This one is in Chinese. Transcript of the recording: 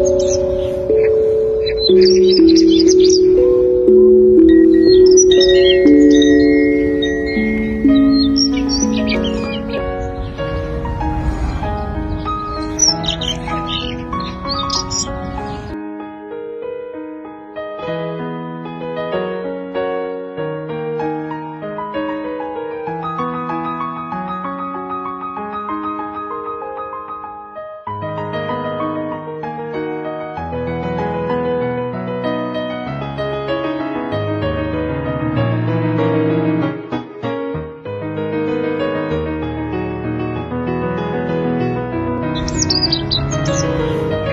Thank you. どうも。